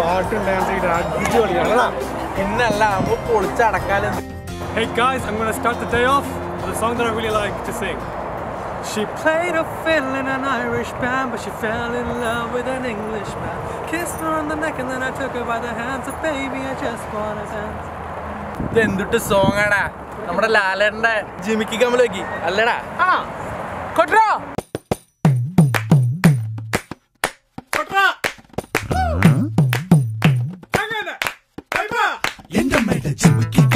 പാട്ടും ഡാൻസ് അടിച്ചു കളിക്കണം പിന്നല്ല നമ്മൾ പൊളിച്ചടക്കാലും Hey guys, I'm gonna start the day off with a song that I really like to sing. She played a fiddle in an Irish band, but she fell in love with an Englishman. Kissed her on the neck and then I took her by the hands. A baby, I just want to dance. ഇതെന്തുട്ട് song ആടാ നമ്മുടെ ലാലേട്ടന്റെ ജിമിക്ക് കമ്മലാക്കി അല്ലടാ ആ കൊട്ടോ we keep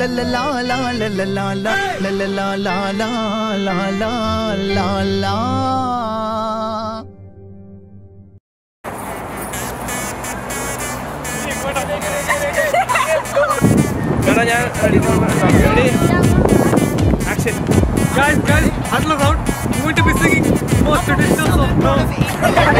la la la la la la la la la la la la la la la la la Karena jangan di Ready? Action. Guys, guys, huddle around. You going to be singing most traditional song.